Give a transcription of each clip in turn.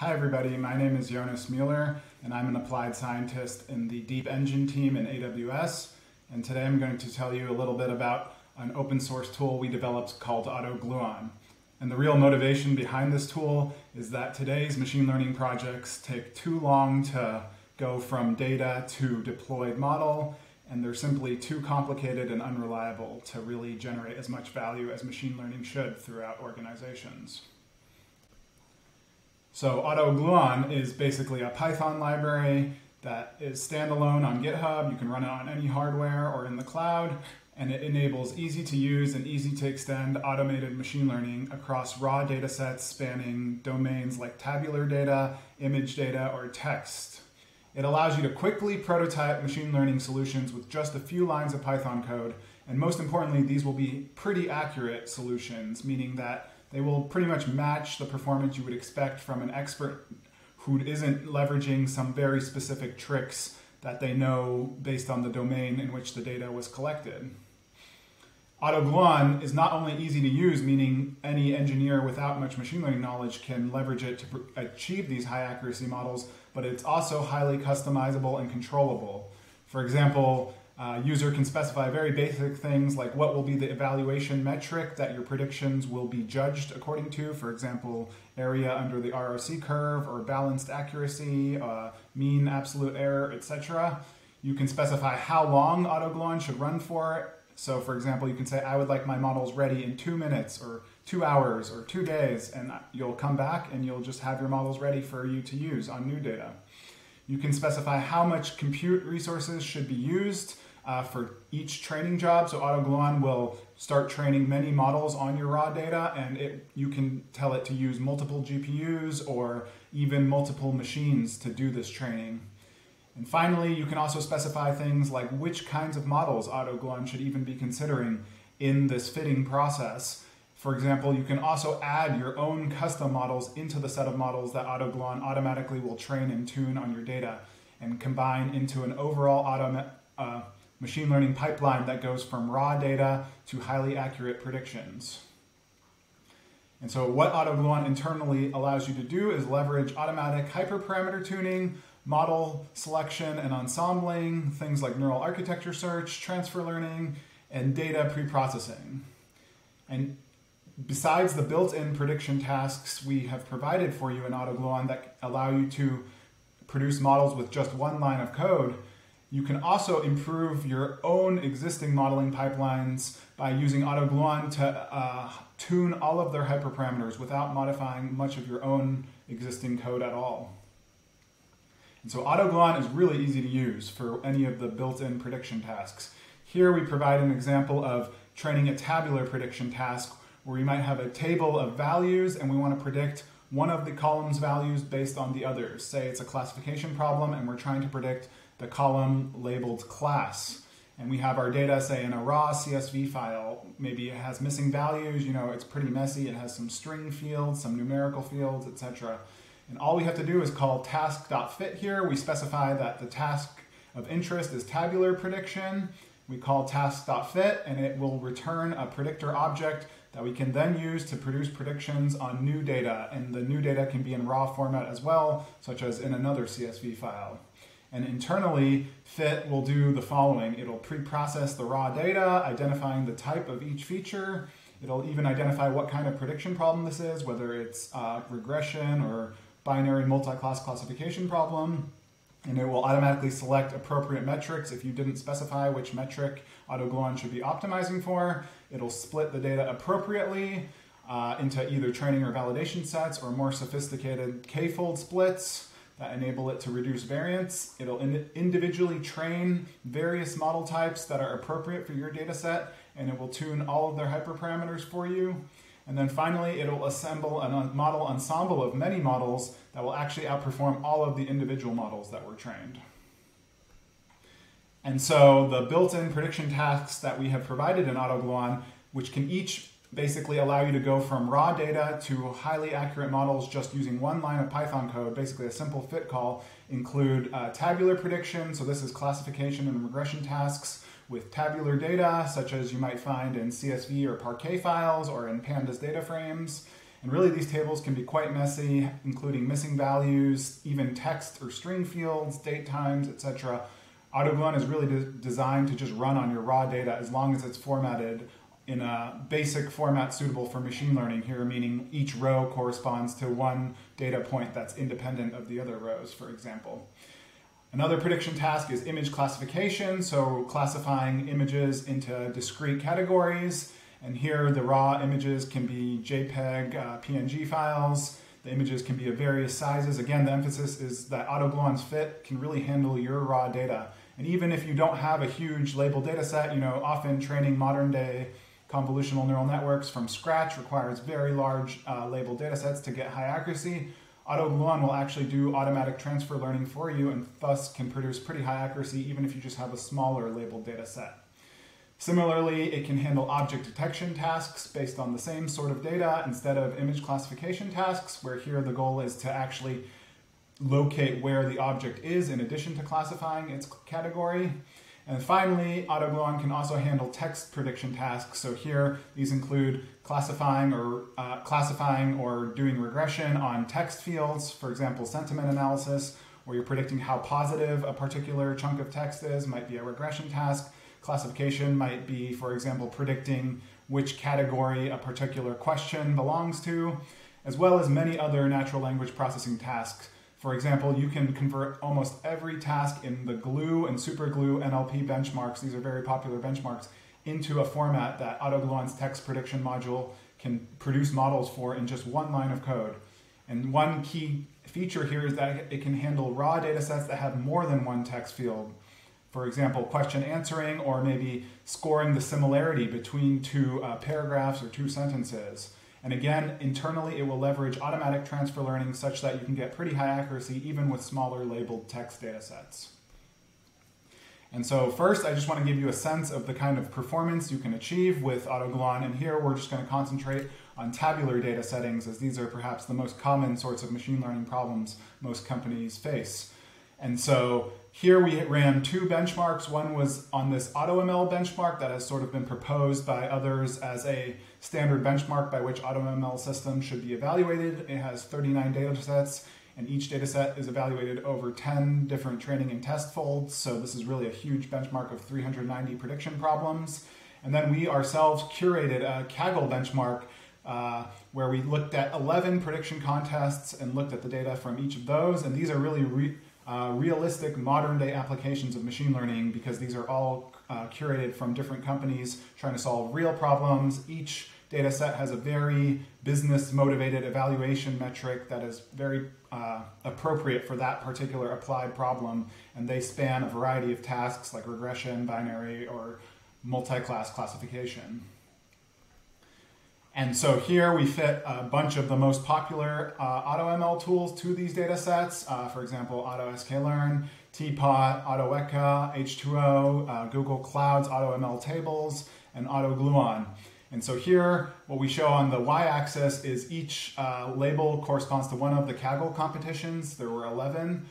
Hi everybody, my name is Jonas Mueller and I'm an applied scientist in the Deep Engine team in AWS. And today I'm going to tell you a little bit about an open source tool we developed called AutoGluon. And the real motivation behind this tool is that today's machine learning projects take too long to go from data to deployed model and they're simply too complicated and unreliable to really generate as much value as machine learning should throughout organizations. So AutoGluon is basically a Python library that is standalone on GitHub. You can run it on any hardware or in the cloud, and it enables easy to use and easy to extend automated machine learning across raw data sets spanning domains like tabular data, image data, or text. It allows you to quickly prototype machine learning solutions with just a few lines of Python code, and most importantly, these will be pretty accurate solutions, meaning that they will pretty much match the performance you would expect from an expert who isn't leveraging some very specific tricks that they know based on the domain in which the data was collected. AutoGluon is not only easy to use, meaning any engineer without much machine learning knowledge can leverage it to achieve these high accuracy models, but it's also highly customizable and controllable. For example, uh, user can specify very basic things like what will be the evaluation metric that your predictions will be judged according to. For example, area under the ROC curve or balanced accuracy, uh, mean absolute error, etc. You can specify how long AutoGluon should run for. So for example, you can say, I would like my models ready in two minutes or two hours or two days, and you'll come back and you'll just have your models ready for you to use on new data. You can specify how much compute resources should be used uh, for each training job. So AutoGluon will start training many models on your raw data and it, you can tell it to use multiple GPUs or even multiple machines to do this training. And finally, you can also specify things like which kinds of models AutoGluon should even be considering in this fitting process. For example, you can also add your own custom models into the set of models that AutoGluon automatically will train and tune on your data and combine into an overall auto, uh, machine learning pipeline that goes from raw data to highly accurate predictions. And so what AutoGluon internally allows you to do is leverage automatic hyperparameter tuning, model selection and ensembling, things like neural architecture search, transfer learning, and data preprocessing. And besides the built-in prediction tasks we have provided for you in AutoGluon that allow you to produce models with just one line of code, you can also improve your own existing modeling pipelines by using AutoGluon to uh, tune all of their hyperparameters without modifying much of your own existing code at all. And so AutoGluon is really easy to use for any of the built-in prediction tasks. Here we provide an example of training a tabular prediction task where we might have a table of values and we want to predict one of the column's values based on the others. Say it's a classification problem and we're trying to predict the column labeled class. And we have our data, say, in a raw CSV file. Maybe it has missing values, you know, it's pretty messy. It has some string fields, some numerical fields, etc. And all we have to do is call task.fit here. We specify that the task of interest is tabular prediction. We call task.fit and it will return a predictor object that we can then use to produce predictions on new data. And the new data can be in raw format as well, such as in another CSV file. And internally, FIT will do the following. It'll pre-process the raw data, identifying the type of each feature. It'll even identify what kind of prediction problem this is, whether it's uh, regression or binary multi-class classification problem. And it will automatically select appropriate metrics if you didn't specify which metric AutoGluon should be optimizing for. It'll split the data appropriately uh, into either training or validation sets or more sophisticated k-fold splits enable it to reduce variance. It'll in individually train various model types that are appropriate for your data set, and it will tune all of their hyperparameters for you. And then finally, it'll assemble a model ensemble of many models that will actually outperform all of the individual models that were trained. And so the built-in prediction tasks that we have provided in AutoGluon, which can each basically allow you to go from raw data to highly accurate models just using one line of Python code, basically a simple fit call, include uh, tabular prediction, so this is classification and regression tasks with tabular data, such as you might find in CSV or Parquet files or in Pandas data frames. And really, these tables can be quite messy, including missing values, even text or string fields, date times, etc. AutoGluon is really de- designed to just run on your raw data as long as it's formatted in a basic format suitable for machine learning here, meaning each row corresponds to one data point that's independent of the other rows, for example. Another prediction task is image classification, so classifying images into discrete categories. And here the raw images can be JPEG, uh, PNG files. The images can be of various sizes. Again, the emphasis is that AutoGluon's fit can really handle your raw data. And even if you don't have a huge label data set, you know, often training modern day convolutional neural networks from scratch requires very large uh, label data sets to get high accuracy. AutoGluon will actually do automatic transfer learning for you and thus can produce pretty high accuracy even if you just have a smaller labeled data set. Similarly, it can handle object detection tasks based on the same sort of data instead of image classification tasks, where here the goal is to actually locate where the object is in addition to classifying its category. And finally, AutoGluon can also handle text prediction tasks. So here, these include classifying or uh, classifying or doing regression on text fields, for example, sentiment analysis, where you're predicting how positive a particular chunk of text is, might be a regression task. Classification might be, for example, predicting which category a particular question belongs to, as well as many other natural language processing tasks for example, you can convert almost every task in the GLUE and SuperGLUE NLP benchmarks, these are very popular benchmarks, into a format that AutoGluon's text prediction module can produce models for in just one line of code. And one key feature here is that it can handle raw data sets that have more than one text field. For example, question answering or maybe scoring the similarity between two uh, paragraphs or two sentences. And again, internally, it will leverage automatic transfer learning such that you can get pretty high accuracy even with smaller labeled text data sets. And so first, I just want to give you a sense of the kind of performance you can achieve with AutoGluon. And here we're just going to concentrate on tabular data settings as these are perhaps the most common sorts of machine learning problems most companies face. And so here we ran two benchmarks. One was on this AutoML benchmark that has sort of been proposed by others as a standard benchmark by which AutoML systems should be evaluated. It has 39 data sets, and each data set is evaluated over 10 different training and test folds. So this is really a huge benchmark of 390 prediction problems. And then we ourselves curated a Kaggle benchmark uh, where we looked at 11 prediction contests and looked at the data from each of those. And these are really re uh, realistic modern day applications of machine learning because these are all uh, curated from different companies trying to solve real problems. Each data set has a very business motivated evaluation metric that is very uh, appropriate for that particular applied problem, and they span a variety of tasks like regression, binary, or multi class classification. And so here we fit a bunch of the most popular uh, AutoML tools to these data sets. Uh, for example, AutoSKLearn, TPOT, AutoWeka, H2O, uh, Google Cloud's AutoML tables, and AutoGluon. And so here, what we show on the y-axis is each uh, label corresponds to one of the Kaggle competitions. There were 11.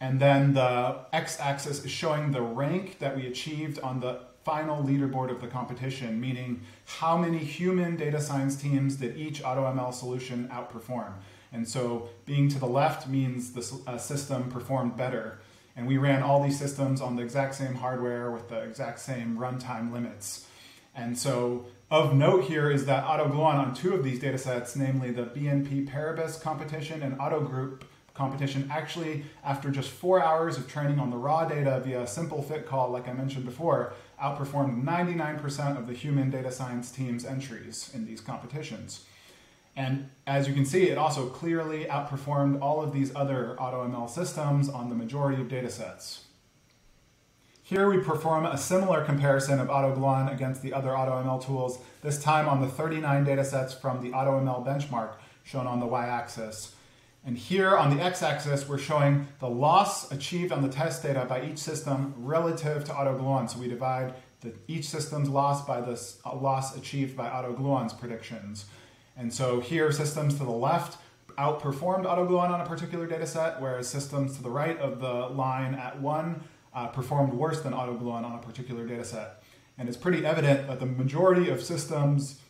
And then the x-axis is showing the rank that we achieved on the final leaderboard of the competition, meaning how many human data science teams did each AutoML solution outperform. And so being to the left means the uh, system performed better. And we ran all these systems on the exact same hardware with the exact same runtime limits. And so of note here is that AutoGluon on two of these data sets, namely the BNP Paribas competition and Otto Group competition, actually, after just four hours of training on the raw data via a simple fit call, like I mentioned before, outperformed 99% of the human data science team's entries in these competitions. And as you can see, it also clearly outperformed all of these other AutoML systems on the majority of data sets. Here we perform a similar comparison of AutoGluon against the other AutoML tools, this time on the 39 datasets from the AutoML benchmark shown on the y-axis. And here on the x-axis, we're showing the loss achieved on the test data by each system relative to AutoGluon. So we divide the, each system's loss by the uh, loss achieved by AutoGluon's predictions. And so here, systems to the left outperformed AutoGluon on a particular data set, whereas systems to the right of the line at one uh, performed worse than AutoGluon on a particular data set. And it's pretty evident that the majority of systems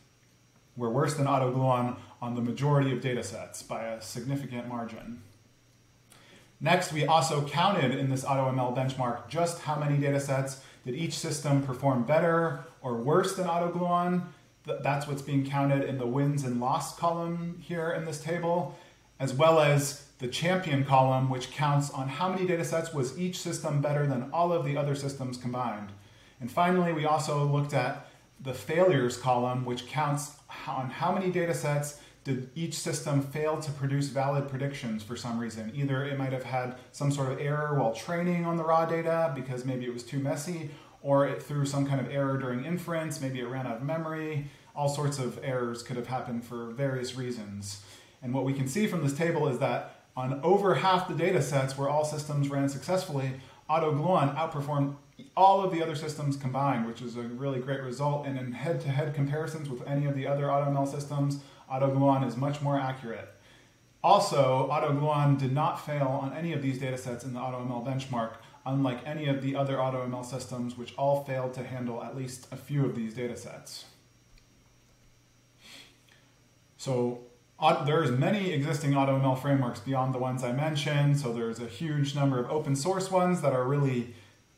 were worse than AutoGluon on the majority of data sets by a significant margin. Next, we also counted in this AutoML benchmark just how many data sets did each system perform better or worse than AutoGluon. That's what's being counted in the wins and loss column here in this table, as well as the champion column, which counts on how many data sets was each system better than all of the other systems combined. And finally, we also looked at the failures column, which counts on how many data sets did each system fail to produce valid predictions for some reason. Either it might have had some sort of error while training on the raw data because maybe it was too messy, or it threw some kind of error during inference, maybe it ran out of memory. All sorts of errors could have happened for various reasons. And what we can see from this table is that on over half the data sets where all systems ran successfully, AutoGluon outperformed all of the other systems combined, which is a really great result. And in head-to-head comparisons with any of the other AutoML systems, AutoGluon is much more accurate. Also, AutoGluon did not fail on any of these datasets in the AutoML benchmark, unlike any of the other AutoML systems, which all failed to handle at least a few of these datasets. So there's many existing AutoML frameworks beyond the ones I mentioned. So there's a huge number of open source ones that are really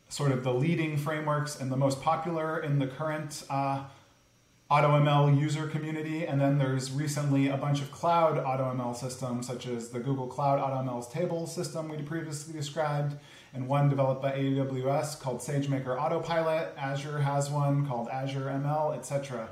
sort of the leading frameworks and the most popular in the current uh, AutoML user community, and then there's recently a bunch of cloud AutoML systems, such as the Google Cloud AutoML's table system we previously described, and one developed by AWS called SageMaker Autopilot. Azure has one called Azure ML, etc.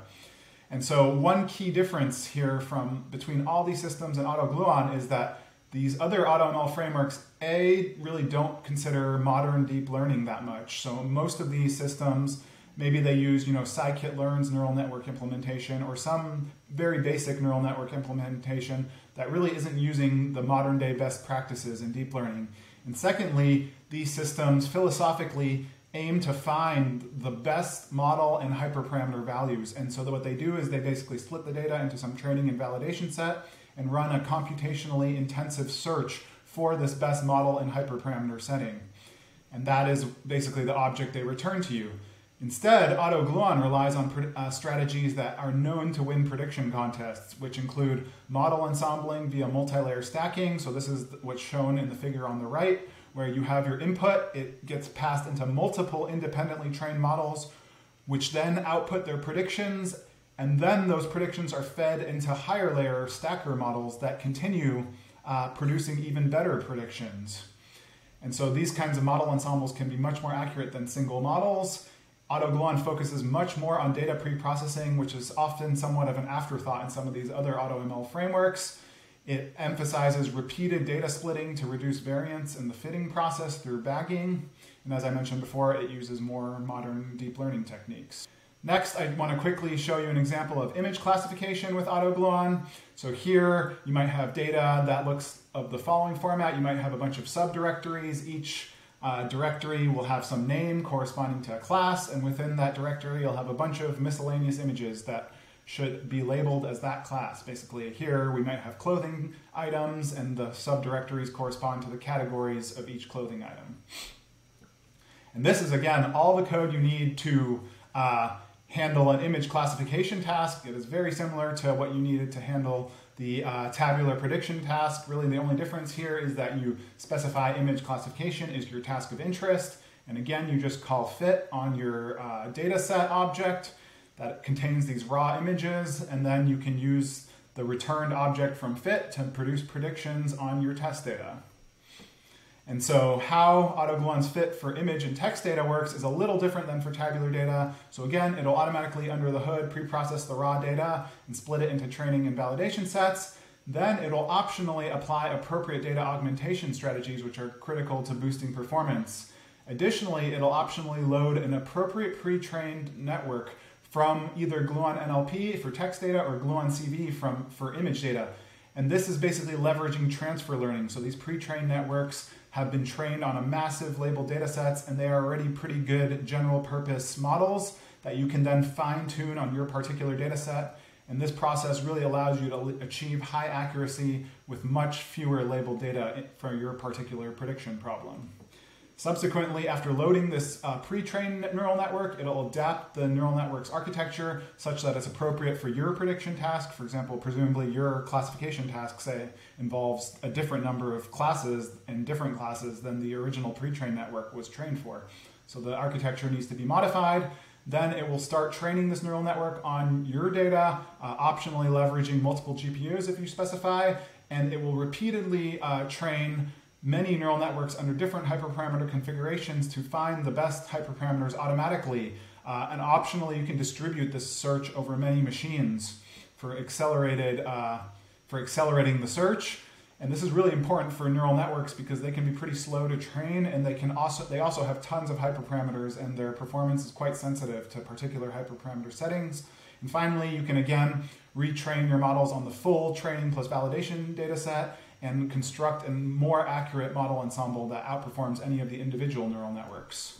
And so one key difference here from between all these systems and AutoGluon is that these other AutoML frameworks, A, really don't consider modern deep learning that much. So most of these systems Maybe they use, you know, scikit-learn's neural network implementation or some very basic neural network implementation that really isn't using the modern day best practices in deep learning. And secondly, these systems philosophically aim to find the best model and hyperparameter values. And so what they do is they basically split the data into some training and validation set and run a computationally intensive search for this best model and hyperparameter setting. And that is basically the object they return to you. Instead, AutoGluon relies on uh, strategies that are known to win prediction contests, which include model ensembling via multi-layer stacking. So this is what's shown in the figure on the right, where you have your input, it gets passed into multiple independently trained models, which then output their predictions, and then those predictions are fed into higher layer stacker models that continue uh, producing even better predictions. And so these kinds of model ensembles can be much more accurate than single models. AutoGluon focuses much more on data pre-processing, which is often somewhat of an afterthought in some of these other AutoML frameworks. It emphasizes repeated data splitting to reduce variance in the fitting process through bagging. And as I mentioned before, it uses more modern deep learning techniques. Next, I want to quickly show you an example of image classification with AutoGluon. So here, you might have data that looks of the following format. You might have a bunch of subdirectories, each uh, directory will have some name corresponding to a class, and within that directory, you'll have a bunch of miscellaneous images that should be labeled as that class. Basically, here we might have clothing items, and the subdirectories correspond to the categories of each clothing item. And this is, again, all the code you need to uh, handle an image classification task. It is very similar to what you needed to handle the uh, tabular prediction task, really the only difference here is that you specify image classification is your task of interest. And again, you just call fit on your uh, data set object that contains these raw images. And then you can use the returned object from fit to produce predictions on your test data. And so how AutoGluon's fit for image and text data works is a little different than for tabular data. So again, it'll automatically under the hood pre-process the raw data and split it into training and validation sets. Then it'll optionally apply appropriate data augmentation strategies which are critical to boosting performance. Additionally, it'll optionally load an appropriate pre-trained network from either Gluon NLP for text data or Gluon CV from, for image data. And this is basically leveraging transfer learning. So these pre-trained networks have been trained on a massive labeled data sets and they are already pretty good general purpose models that you can then fine tune on your particular data set. And this process really allows you to achieve high accuracy with much fewer labeled data for your particular prediction problem. Subsequently, after loading this uh, pre-trained neural network, it'll adapt the neural network's architecture such that it's appropriate for your prediction task. For example, presumably your classification task, say, involves a different number of classes and different classes than the original pre-trained network was trained for. So the architecture needs to be modified. Then it will start training this neural network on your data, uh, optionally leveraging multiple GPUs if you specify, and it will repeatedly uh, train many neural networks under different hyperparameter configurations to find the best hyperparameters automatically. Uh, and optionally, you can distribute this search over many machines for accelerated uh, for accelerating the search. And this is really important for neural networks because they can be pretty slow to train, and they can also they also have tons of hyperparameters, and their performance is quite sensitive to particular hyperparameter settings. And finally, you can again retrain your models on the full training plus validation data set and construct a more accurate model ensemble that outperforms any of the individual neural networks.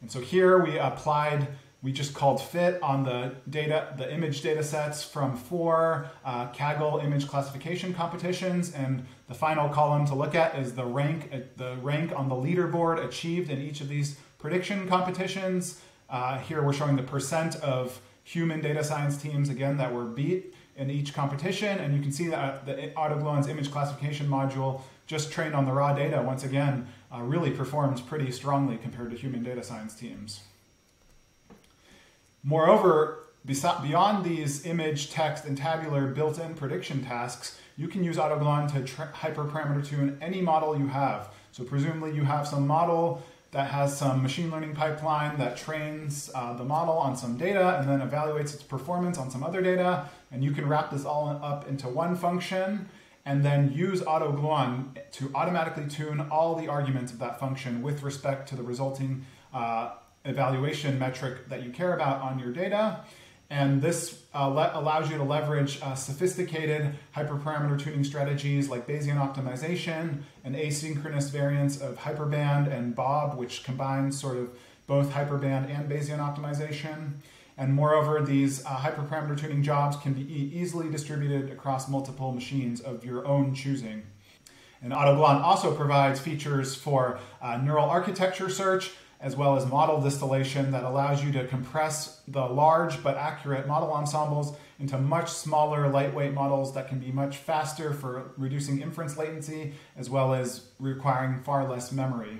And so here we applied, we just called fit on the data, the image data sets from four uh, Kaggle image classification competitions. And the final column to look at is the rank, uh, the rank on the leaderboard achieved in each of these prediction competitions. Uh, here we're showing the percent of human data science teams, again, that were beat in each competition. And you can see that the AutoGluon's image classification module, just trained on the raw data, once again, uh, really performs pretty strongly compared to human data science teams. Moreover, beyond these image, text, and tabular built-in prediction tasks, you can use AutoGluon to hyperparameter tune any model you have. So presumably you have some model that has some machine learning pipeline that trains uh, the model on some data and then evaluates its performance on some other data. And you can wrap this all up into one function and then use AutoGluon to automatically tune all the arguments of that function with respect to the resulting uh, evaluation metric that you care about on your data. And this uh, allows you to leverage uh, sophisticated hyperparameter tuning strategies like Bayesian optimization and asynchronous variants of hyperband and BOHB, which combines sort of both hyperband and Bayesian optimization. And moreover, these uh, hyperparameter tuning jobs can be e easily distributed across multiple machines of your own choosing. And AutoGluon also provides features for uh, neural architecture search, as well as model distillation that allows you to compress the large but accurate model ensembles into much smaller, lightweight models that can be much faster for reducing inference latency, as well as requiring far less memory.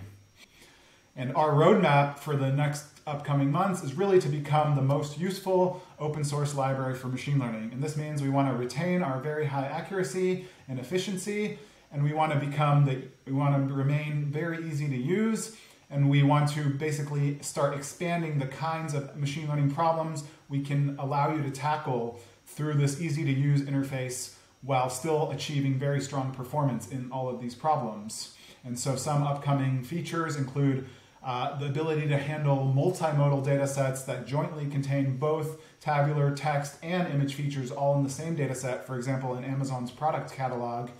And our roadmap for the next upcoming months is really to become the most useful open source library for machine learning. And this means we want to retain our very high accuracy and efficiency, and we want to become the, we want to remain very easy to use and we want to basically start expanding the kinds of machine learning problems we can allow you to tackle through this easy to use interface while still achieving very strong performance in all of these problems. And so some upcoming features include uh, the ability to handle multimodal data sets that jointly contain both tabular, text, and image features all in the same data set, for example, in Amazon's product catalog.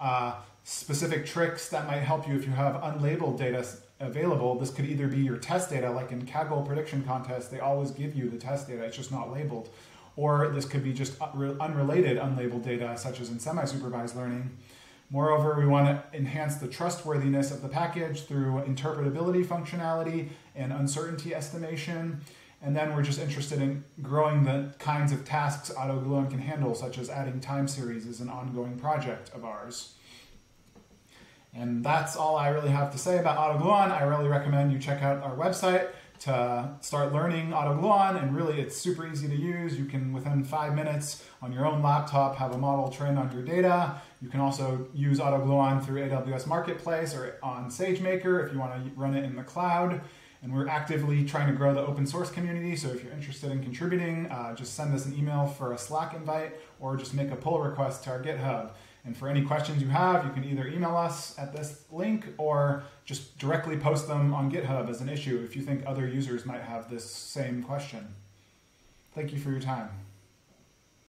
Uh, specific tricks that might help you if you have unlabeled data available. This could either be your test data, like in Kaggle prediction contests, they always give you the test data, it's just not labeled. Or this could be just unrelated unlabeled data, such as in semi-supervised learning. Moreover, we want to enhance the trustworthiness of the package through interpretability functionality and uncertainty estimation. And then we're just interested in growing the kinds of tasks AutoGluon can handle, such as adding time series as an ongoing project of ours. And that's all I really have to say about AutoGluon. I really recommend you check out our website to start learning AutoGluon, and really it's super easy to use. You can, within five minutes on your own laptop, have a model trained on your data. You can also use AutoGluon through AWS Marketplace or on SageMaker if you want to run it in the cloud. And we're actively trying to grow the open source community, so if you're interested in contributing, uh, just send us an email for a Slack invite or just make a pull request to our GitHub. And for any questions you have, you can either email us at this link or just directly post them on GitHub as an issue if you think other users might have this same question. Thank you for your time.